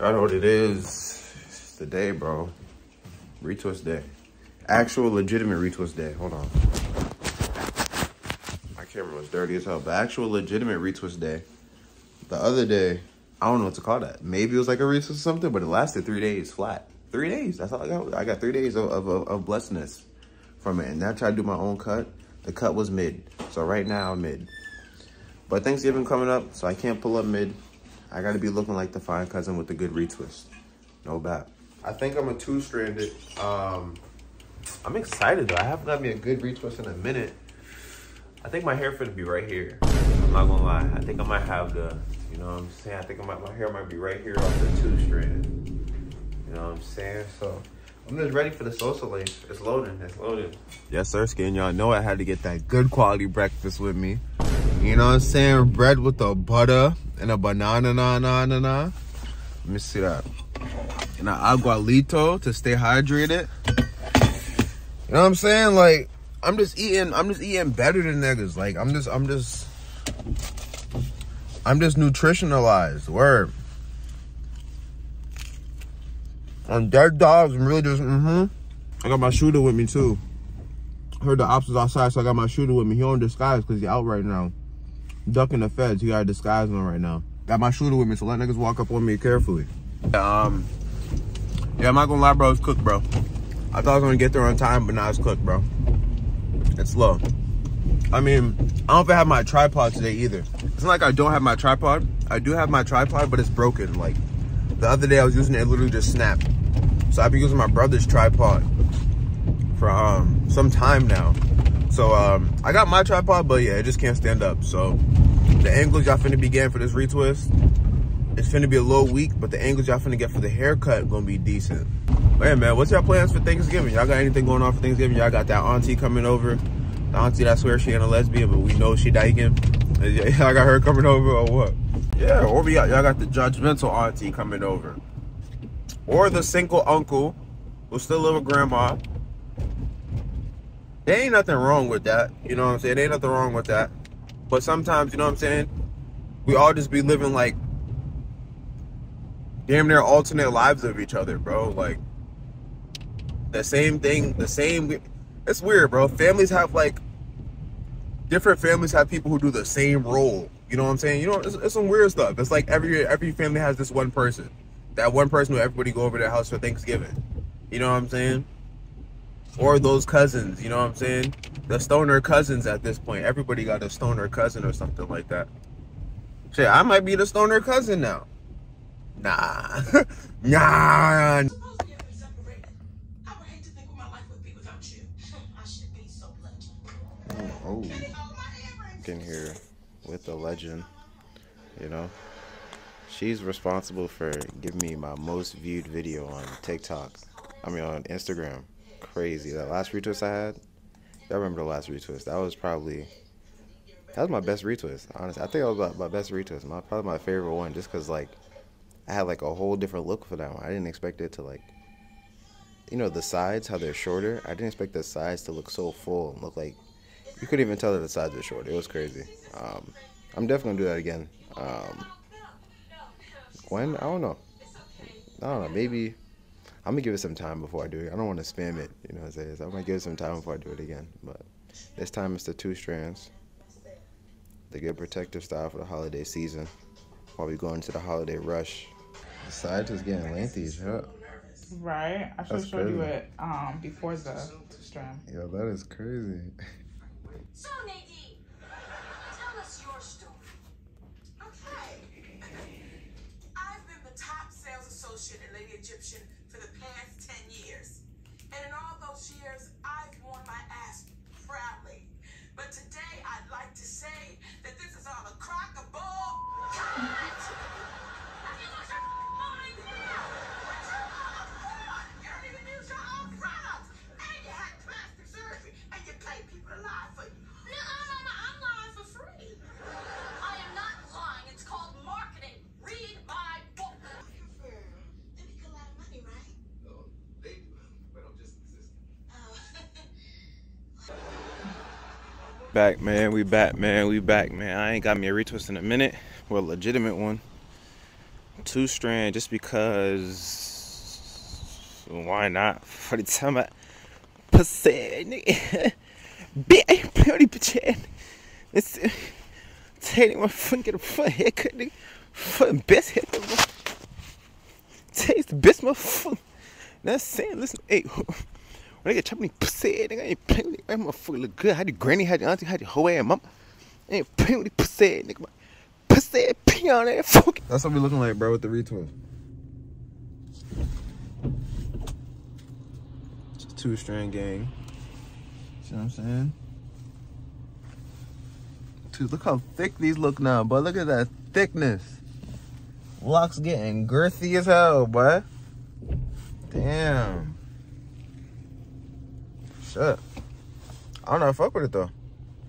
I know what it is. It's the day, bro. Retwist day. Actual legitimate retwist day. Hold on. My camera was dirty as hell, but actual legitimate retwist day. The other day, I don't know what to call that. Maybe it was like a retwist or something, but it lasted three days flat. Three days. That's all I got. I got three days of, of, of blessedness from it. And I tried to do my own cut. The cut was mid. So right now, mid. But Thanksgiving coming up, so I can't pull up mid. I gotta be looking like the fine cousin with the good retwist. No bad. I think I'm a two-stranded. Um, I'm excited though. I haven't got me a good retwist in a minute. I think my hair finna be right here. I'm not gonna lie. I think I might have the, you know what I'm saying? I think I might, my hair might be right here off the two-strand. You know what I'm saying? So I'm just ready for the social life. It's loading. It's loading. Yes, sir, Skin. Y'all know I had to get that good quality breakfast with me. You know what I'm saying? Bread with the butter and a banana, na, na, na, na. Let me see that. And an agualito to stay hydrated. You know what I'm saying? Like, I'm just eating, I'm just eating better than niggas. Like, I'm just, I'm just, I'm just nutritionalized. Word. I'm dead dogs. I'm really just, mm-hmm. I got my shooter with me too. Heard the ops was outside, so I got my shooter with me. He on disguise because he out right now. Ducking the feds. He got a disguise on right now. Got my shooter with me, so let niggas walk up on me carefully. Um, yeah, I'm not gonna lie, bro. It's cooked, bro. I thought I was gonna get there on time, but now it's cooked, bro. It's slow. I mean, I don't I have my tripod today either. It's not like I don't have my tripod. I do have my tripod, but it's broken. Like, the other day I was using it, it literally just snapped. So I've been using my brother's tripod for um some time now. So um I got my tripod, but yeah, it just can't stand up. So the angles y'all finna be getting for this retwist, it's finna be a little weak, but the angles y'all finna get for the haircut gonna be decent. Hey man, what's your plans for Thanksgiving? Y'all got anything going on for Thanksgiving? Y'all got that auntie coming over. The auntie that swear she ain't a lesbian, but we know she dyking. Y'all got her coming over or what? Yeah, or we y'all got the judgmental auntie coming over. Or the single uncle who still live with grandma. There ain't nothing wrong with that. You know what I'm saying? There ain't nothing wrong with that. But sometimes, you know what I'm saying? We all just be living like damn near alternate lives of each other, bro. Like the same thing, the same. It's weird, bro. Families have like different families have people who do the same role. You know what I'm saying? You know, it's, it's some weird stuff. It's like every every family has this one person, that one person who everybody go over their house for Thanksgiving. You know what I'm saying? Or those cousins. You know what I'm saying? The stoner cousins at this point. Everybody got a stoner cousin or something like that. Shit, I might be the stoner cousin now. Nah, nah. Supposedly, if we separated, I would hate to think my life would be without you. I should be so lucky. Oh, in here with the legend, you know. She's responsible for giving me my most viewed video on TikTok. I mean on Instagram. Crazy. That last retwist I had. I remember the last retwist. That was probably that was my best retwist. Honestly, I think that was my best retwist. My probably my favorite one, just cause like I had like a whole different look for that one. I didn't expect it to like, you know, the sides how they're shorter. I didn't expect the sides to look so full and look like you couldn't even tell that the sides were short. It was crazy. Um, I'm definitely gonna do that again. Um, when I don't know. I don't know. Maybe I'm gonna give it some time before I do it. I don't want to spam it. You know what I'm saying? So I'm gonna give it some time before I do it again. But this time it's the two strands. The good protective style for the holiday season. While we go into the holiday rush. The sides is getting lengthy as hell. Right. I should That's show you crazy. it um before the two strand. Yo, that is crazy. So, Nadine, tell us your story. Okay. I've been the top sales associate at Lady Egyptian Back, man. We back, man. We back, man. I ain't got me a retwist in a minute. Well, legitimate one. two strand just because. Why not? For the time I. Pussy, nigga. Bitch, these bitch. It's. Tell my fucking get a fucking haircut, nigga. Fucking best haircut. Taste the best motherfucker. That's saying, listen, hey, when I get chopping pussy, nigga, I ain't playing with it. That motherfucker look good. How your granny, how your auntie, how your whole ass mama. I ain't playing with the pussy, nigga. Pussy, pee on that fuck. That's what we looking like, bro, with the retwist. Two strand gang. See what I'm saying? Dude, look how thick these look now, but look at that thickness. Locks getting girthy as hell, boy. Damn. Shit. I don't know. I fuck with it though.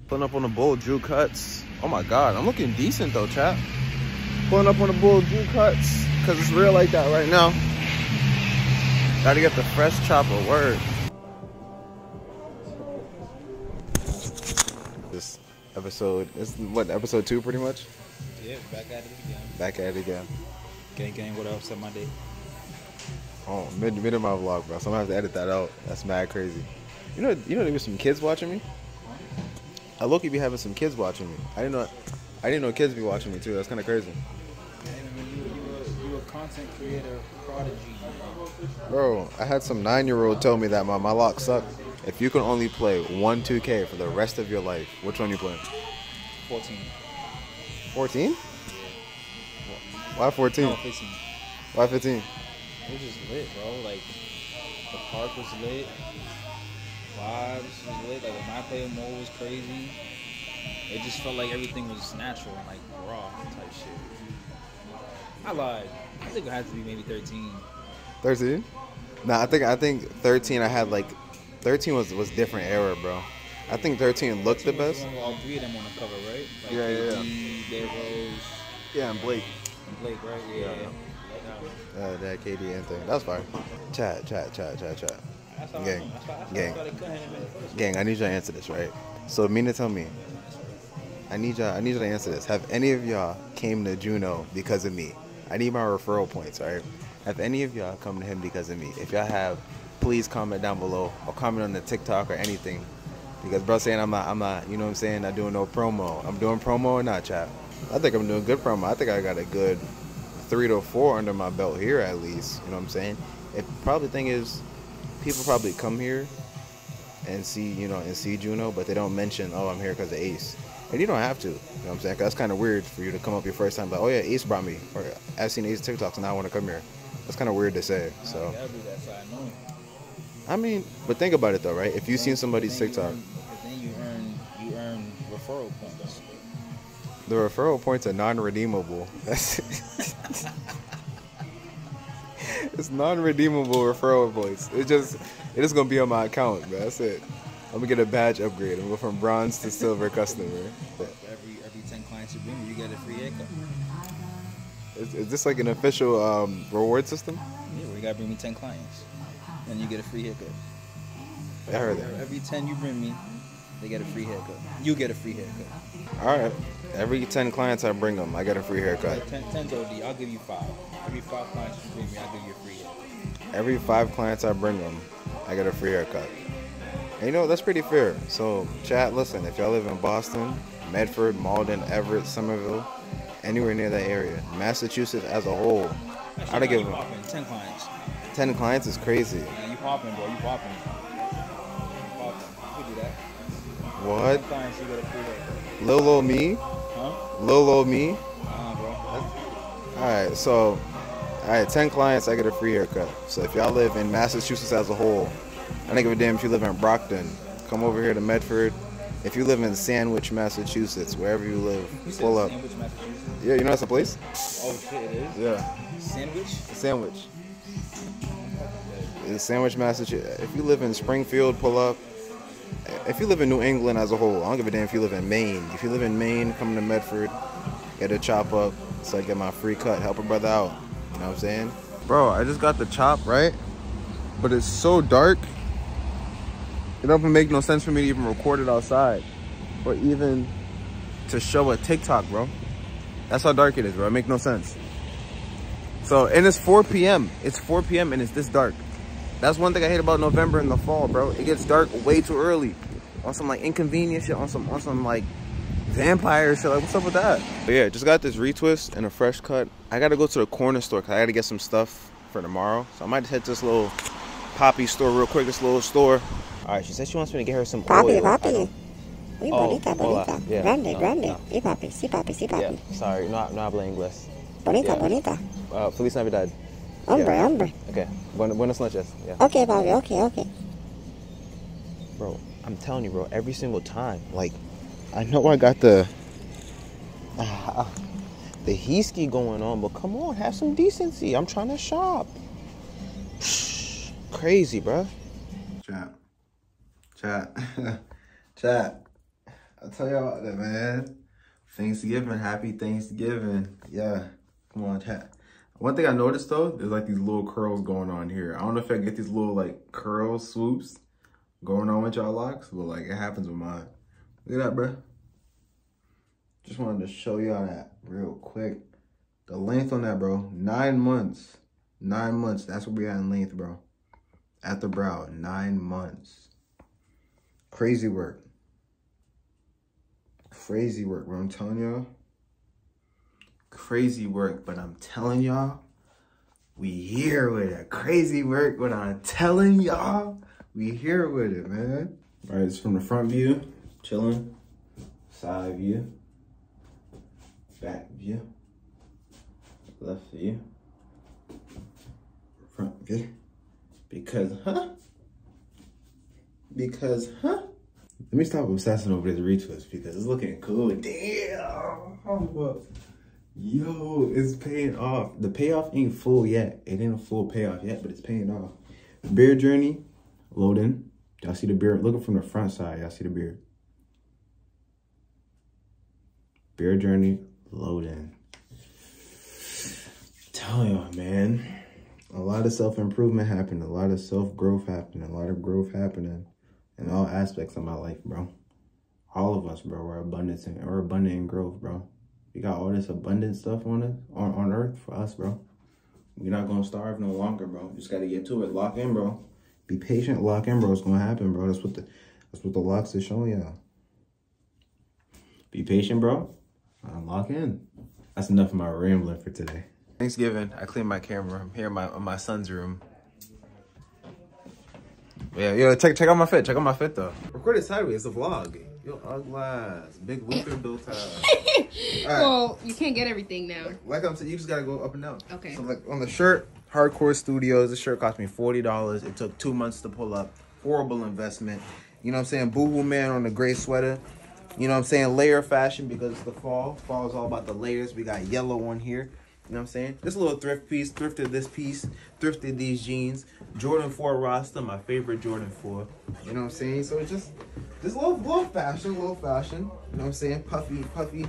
Pulling up on the bull Drew cuts. Oh my god, I'm looking decent though, chap. Pulling up on the bull Drew cuts, cause it's real like that right now. Gotta get the fresh chopper word. This episode is what episode two pretty much. Yeah, back at it again. Back at it again. Gang, gang, what else on my day? Oh, mid mid of my vlog, bro. So I'm gonna have to edit that out. That's mad crazy. You know, you know there was some kids watching me. I look be having some kids watching me. I didn't know. I didn't know kids be watching me too. That's kind of crazy, You, you, were, you were a content creator prodigy. bro. I had some nine year old tell me that my my lock sucked. If you can only play one 2K for the rest of your life, which one you playing? 14. 14? Why 14? No, 15. Why 15? It was just lit, bro. Like, the park was lit. Vibes was lit. Like, when I played mode was crazy. It just felt like everything was natural and, like, raw type shit. I lied. I think it had to be maybe 13. 13? Nah, I think I think 13. I had like 13 was was different era, bro. I think 13 looked the best. All three of them on the cover, right? Like Yeah, yeah, yeah. KD, Derrick Rose, Yeah, and Blake. and Blake, right? Yeah. Yeah. yeah. Uh, that KD and thing. That's fine. Chat, chat, chat, chat, chat. That's how I Gang. know. That's why- that's why I Gang. started cutting him in the first Gang, I need you to answer this, right? So Mina, tell me. I need y'all I need you to answer this. Have any of y'all came to Juno because of me? I need my referral points, right? Have any of y'all come to him because of me? If y'all have, please comment down below or comment on the TikTok or anything. Because bro saying I'm not I'm not, you know what I'm saying, not doing no promo. I'm doing promo or not, chat. I think I'm doing good promo. I think I got a good three to four under my belt here at least. You know what I'm saying? It probably thing is people probably come here and see, you know, and see Juno, but they don't mention, oh, I'm here because of Ace. And you don't have to. You know what I'm saying? 'Cause that's kind of weird for you to come up your first time, like, oh yeah, Ace brought me, or I've seen Ace TikToks and now I want to come here. That's kind of weird to say. So, gotta do that so I mean, but think about it though, right? If you've seen somebody's TikTok, Then you earn you earn referral points. the referral points are non-redeemable. That's it's non-redeemable referral points. It just it is gonna be on my account. That's it. I'm gonna get a badge upgrade. I'm gonna go from bronze to silver customer. Every every ten clients you bring, me, you get a free haircut. Is, is this like an official um, reward system? Yeah, well, you gotta bring me ten clients, and you get a free haircut. I heard that. Every ten you bring me, they get a free haircut. You get a free haircut. All right. Every 10 clients I bring them, I get a free haircut. Like 10, 10's OD. I'll give you five. Every five clients you bring me, I'll give you a free haircut. Every five clients I bring them, I get a free haircut. And you know, that's pretty fair. So, chat, listen, if y'all live in Boston, Medford, Malden, Everett, Somerville, anywhere near that area, Massachusetts as a whole, Actually, I'd give them. Ten clients. 10 clients is crazy. Yeah, you popping, bro. You popping. What? Ten clients, you get a free haircut. Lil ol' me? Huh? Lil ol' me? Nah, bro. Alright, so, alright, 10 clients, I get a free haircut. So if y'all live in Massachusetts as a whole, I don't give a damn if you live in Brockton, come over here to Medford. If you live in Sandwich, Massachusetts, wherever you live, You pull up. Sandwich, Massachusetts. Yeah, you know that's a place? Oh shit, it is. Yeah. Sandwich. Sandwich. Sandwich, Massachusetts. If you live in Springfield, pull up. If you live in New England as a whole, I don't give a damn if you live in Maine. If you live in Maine, come to Medford, get a chop up so I get my free cut. Help a brother out. You know what I'm saying? Bro, I just got the chop, right? But it's so dark. It doesn't make no sense for me to even record it outside. Or even to show a TikTok, bro. That's how dark it is, bro. It make no sense. So, and it's 4 p.m. It's 4 p.m. and it's this dark. That's one thing I hate about November and the fall, bro. It gets dark way too early. On some like inconvenient shit, on some on some like vampire shit. Like, what's up with that? But yeah, just got this retwist and a fresh cut. I gotta go to the corner store because I gotta get some stuff for tomorrow. So I might just head to this little poppy store real quick, this little store. All right, she said she wants me to get her some Papi, oil. I papi. don't- Oh, bonita, hola. bonita. Yeah, grande, no, grande. no. Sí, papi, sí, papi, sí, Yeah, papi. sorry, no, no hablo inglés. Bonita, Yeah. bonita. Uh, Feliz Navidad. Hombre, Yeah. hombre. Okay, Buen- buenas noches. Yeah. Okay, papi, okay, okay. Bro, I'm telling you, bro, every single time. Like, I know I got the the heeski going on, but come on, have some decency. I'm trying to shop. Crazy, bro. Chat. Chat. Chat. I'll tell you about that, man. Thanksgiving, happy Thanksgiving. Yeah. Come on, chat. One thing I noticed though, there's like these little curls going on here. I don't know if I get these little like curl swoops going on with y'all locks, but like it happens with mine. Look at that, bro. Just wanted to show y'all that real quick. The length on that, bro. Nine months. Nine months. That's what we got in length, bro. At the brow. Nine months. Crazy work. Crazy work, bro. I'm telling y'all. Crazy work, but I'm telling y'all, we here with it. Crazy work, but I'm telling y'all, we here with it, man. All right, it's from the front view, chilling. Side view. Back view. Left view. Front view. Because, huh? Because, huh? Let me stop obsessing over this retwist because it's looking cool. Damn. Yo, it's paying off. The payoff ain't full yet. It ain't a full payoff yet, but it's paying off. Beard journey, loading. Y'all see the beard? Looking from the front side, y'all see the beard. Beard journey, loading. Tell y'all, man. A lot of self-improvement happened. a lot of self-growth happened. a lot of growth happening in all aspects of my life, bro. All of us, bro, we're abundance and we're abundant in growth, bro. We got all this abundant stuff on us on, on earth for us, bro. We're not gonna starve no longer, bro. Just gotta get to it. Lock in, bro. Be patient, lock in, bro. It's gonna happen, bro. That's what the that's what the locks is showing y'all. Be patient, bro. And lock in. That's enough of my rambling for today. Thanksgiving, I cleaned my camera. I'm here in my in my son's room. Yeah, yo, check check out my fit. Check out my fit though. Record it sideways. It's a vlog. Yo, ugly Big Luther built All right. Well, you can't get everything now. Like I'm saying, you just gotta go up and down. Okay. So like on the shirt, Hardcore Studios. This shirt cost me forty dollars. It took two months to pull up. Horrible investment. You know what I'm saying? Boo Boo man on the gray sweater. You know what I'm saying? Layer fashion because it's the fall. Fall is all about the layers. We got yellow on here. You know what I'm saying? This little thrift piece, thrifted this piece, thrifted these jeans. Jordan 4 Rasta, my favorite Jordan 4. You know what I'm saying? So it's just, this little, little fashion, little fashion. You know what I'm saying? Puffy, puffy,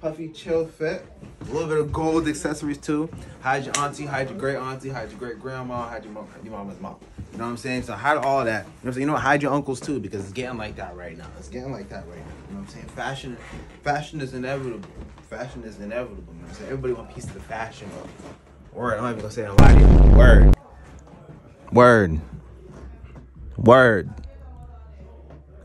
puffy, chill fit. A little bit of gold accessories too. Hide your auntie, hide your great auntie, hide your great grandma, hide your mom, your mama's mom. You know what I'm saying? So hide all that. You know what I'm saying? You know what? Hide your uncles too because it's getting like that right now. It's getting like that right now. You know what I'm saying? Fashion, fashion is inevitable. Fashion is inevitable. You know what I'm saying? Everybody want a piece of the fashion. Word. I'm not even gonna say it a lot. Either. Word. Word. Word.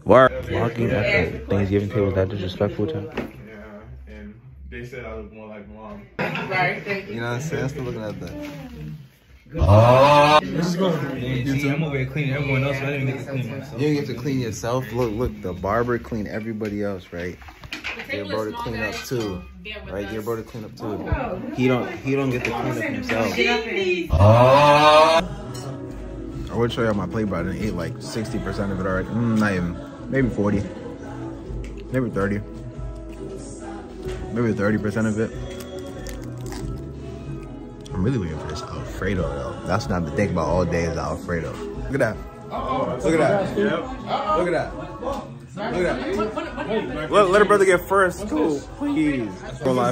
Word. Walking at the Thanksgiving table is that disrespectful to him? Yeah, and they said I look more like mom. Right, thank you. You know what I'm saying? I'm still looking at that. See, I'm over here cleaning everyone else, but I didn't even get to clean myself. You didn't get to clean yourself. Look, look, the barber cleaned everybody else, right? Your bro to clean up too. Right, your bro to clean up too. He don't he don't get to clean up himself. I would show y'all my plate, but I didn't eat like 60% of it already. Mm, not even. Maybe 40. Maybe 30. Maybe 30% of it. I'm really waiting for this Alfredo though. That's what I've been thinking about all day is Alfredo. Look at that. Look at that. Look at that. Look at that. Let, let her brother get first too, please. Don't lie.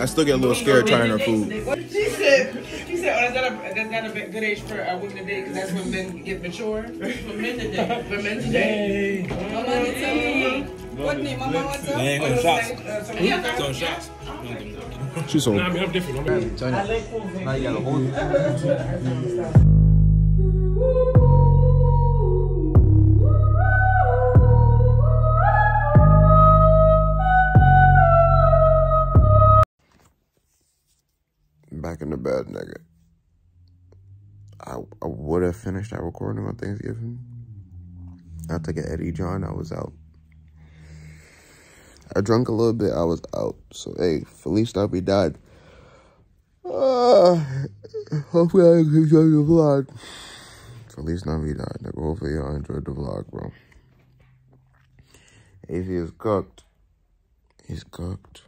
I still get a little scared trying her food. She said, she said, oh, that's not a, that's not a good age for a woman to date because that's when men get mature. For men to date. For men to date. What name? Mama, what's up? They ain't Oh, gonna shots. uh, so- Yeah. So shots. She's so. Nah, I mean, I'm different. I'm different. Now you gotta hold it. Back in the bed, nigga. I, I would have finished that recording on Thanksgiving. I took an Eddie John. I was out. I drunk a little bit. I was out. So, hey, Feliz Navidad. Uh, hopefully I enjoyed the vlog. Felice Feliz Navidad, nigga. Hopefully y'all enjoyed the vlog, bro. Ace is cooked. He's cooked.